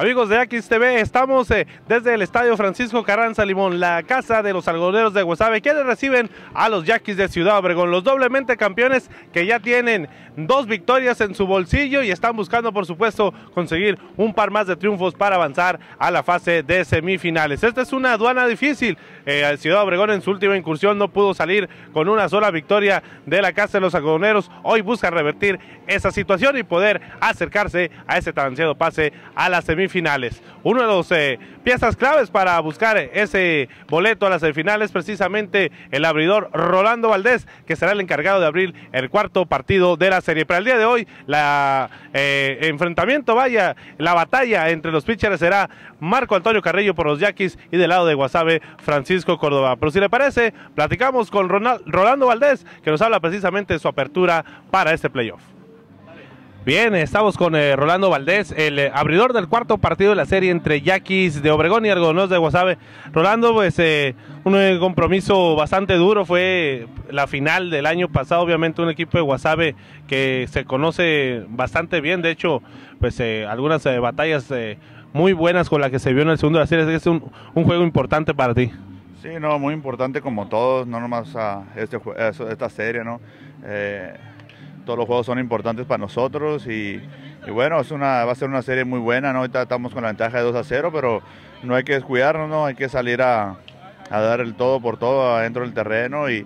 Amigos de Yaquis TV, estamos eh, desde el Estadio Francisco Carranza Limón, la casa de los algodoneros de Guasave, quienes reciben a los Yaquis de Ciudad Obregón, los doblemente campeones que ya tienen dos victorias en su bolsillo y están buscando, por supuesto, conseguir un par más de triunfos para avanzar a la fase de semifinales. Esta es una aduana difícil. Eh, Ciudad Obregón en su última incursión no pudo salir con una sola victoria de la casa de los algodoneros. Hoy busca revertir esa situación y poder acercarse a ese tan ansiado pase a las semifinales finales. Uno de los eh, piezas claves para buscar ese boleto a las semifinales es precisamente el abridor Rolando Valdés, que será el encargado de abrir el cuarto partido de la serie. Para el día de hoy, la eh, enfrentamiento, vaya, la batalla entre los pitchers será Marco Antonio Carrillo por los Yaquis y del lado de Guasave, Francisco Córdoba. Pero si le parece, platicamos con Rolando Valdés, que nos habla precisamente de su apertura para este playoff. Bien, estamos con eh, Rolando Valdés, el eh, abridor del cuarto partido de la serie entre Yaquis de Obregón y Argonos de Guasave. Rolando, pues eh, un compromiso bastante duro, fue la final del año pasado, obviamente un equipo de Guasave que se conoce bastante bien, de hecho, pues algunas batallas muy buenas con las que se vio en el segundo de la serie, es un, un juego importante para ti. Sí, no, muy importante como todos, no nomás este, esta serie, ¿no? Todos los juegos son importantes para nosotros y, bueno, es una, va a ser una serie muy buena. Ahorita estamos con la ventaja de 2 a 0, pero no hay que descuidarnos, ¿no? Hay que salir a, dar el todo por todo adentro del terreno y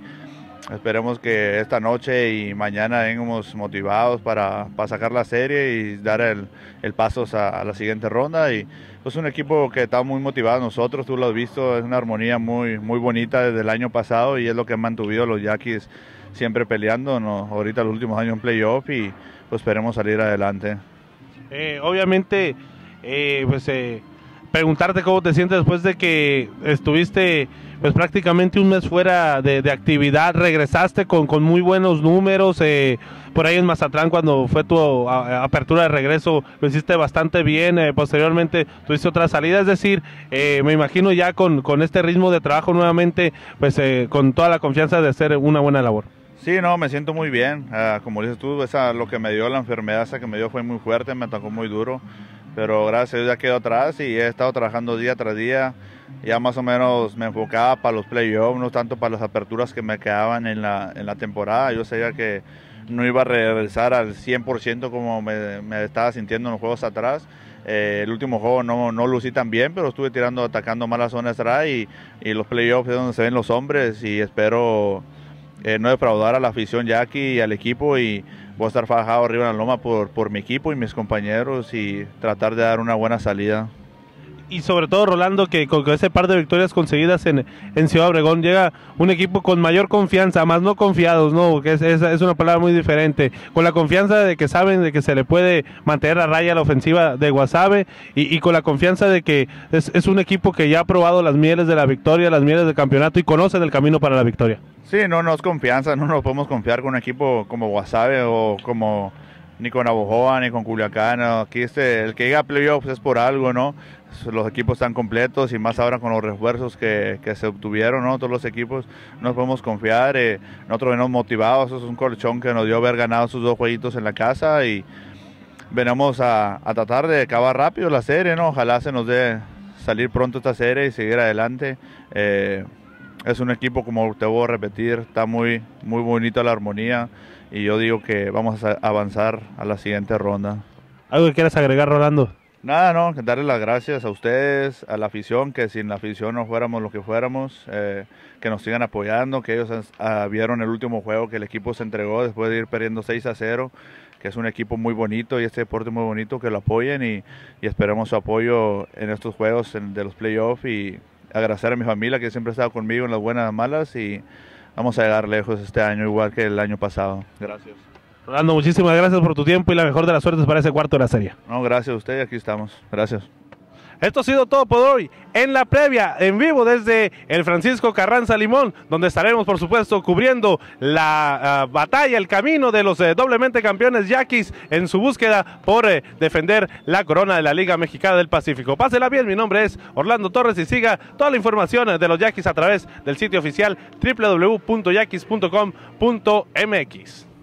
esperemos que esta noche y mañana vengamos motivados para, sacar la serie y dar el, paso a, la siguiente ronda y pues un equipo que está muy motivado nosotros, tú lo has visto, es una armonía muy, muy bonita desde el año pasado y es lo que han mantuvido los Yaquis siempre peleando, ¿no? ahorita los últimos años en playoff y pues esperemos salir adelante. Eh, obviamente, eh, pues eh, preguntarte cómo te sientes después de que estuviste pues prácticamente un mes fuera de, actividad, regresaste con, con, muy buenos números, por ahí en Mazatlán cuando fue tu apertura de regreso lo hiciste bastante bien, posteriormente tuviste otra salida, es decir, me imagino ya con, con, este ritmo de trabajo nuevamente, pues con toda la confianza de hacer una buena labor. Sí, no, me siento muy bien. Ah, como dices tú, esa, lo que me dio la enfermedad esa que me dio fue muy fuerte, me atacó muy duro. Pero gracias a Dios ya quedó atrás y he estado trabajando día tras día. Ya más o menos me enfocaba para los playoffs, no tanto para las aperturas que me quedaban en la, en la temporada. Yo sabía que no iba a regresar al 100% como me, me, estaba sintiendo en los juegos atrás. Eh, el último juego no, no lucí tan bien, pero estuve tirando, atacando malas zonas atrás y, y los playoffs es donde se ven los hombres y espero eh, no defraudar a la afición aquí y al equipo y voy a estar fajado arriba en la loma por, por mi equipo y mis compañeros y tratar de dar una buena salida y sobre todo Rolando que con ese par de victorias conseguidas en, en, Ciudad Obregón llega un equipo con mayor confianza, más no confiados, no, que es, es, una palabra muy diferente, con la confianza de que saben de que se le puede mantener a raya la ofensiva de Guasave y, y con la confianza de que es, es, un equipo que ya ha probado las mieles de la victoria, las mieles del campeonato y conocen el camino para la victoria. Sí, no nos confianza, no nos podemos confiar con un equipo como Guasave o como ni con Abojoa ni con Culiacán. Aquí este, el que llega a playoffs es por algo, ¿no? Los equipos están completos y más ahora con los refuerzos que, se obtuvieron, ¿no? Todos los equipos nos podemos confiar. Eh, nosotros venimos motivados, eso es un colchón que nos dio haber ganado sus dos jueguitos en la casa y venimos a, tratar de acabar rápido la serie, ¿no? Ojalá se nos dé salir pronto esta serie y seguir adelante. Eh, es un equipo, como te voy a repetir, está muy, muy bonita la armonía y yo digo que vamos a avanzar a la siguiente ronda. ¿Algo que quieras agregar, Rolando? Nada, no, darle las gracias a ustedes, a la afición, que sin la afición no fuéramos lo que fuéramos, eh, que nos sigan apoyando, que ellos ah, vieron el último juego que el equipo se entregó después de ir perdiendo 6 a 0, que es un equipo muy bonito y este deporte muy bonito, que lo apoyen y, y esperemos su apoyo en estos juegos de los playoffs y agradecer a mi familia que siempre ha estado conmigo en las buenas y malas y vamos a llegar lejos este año igual que el año pasado. Gracias. Rolando, muchísimas gracias por tu tiempo y la mejor de las suertes para ese cuarto de la serie. No, gracias a usted y aquí estamos. Gracias. Esto ha sido todo por hoy en la previa, en vivo desde el Francisco Carranza Limón, donde estaremos, por supuesto, cubriendo la ah, batalla, el camino de los eh, doblemente campeones Yaquis en su búsqueda por eh, defender la corona de la Liga Mexicana del Pacífico. Pásela bien, mi nombre es Orlando Torres y siga toda la información de los Yaquis a través del sitio oficial www.yaquis.com.mx.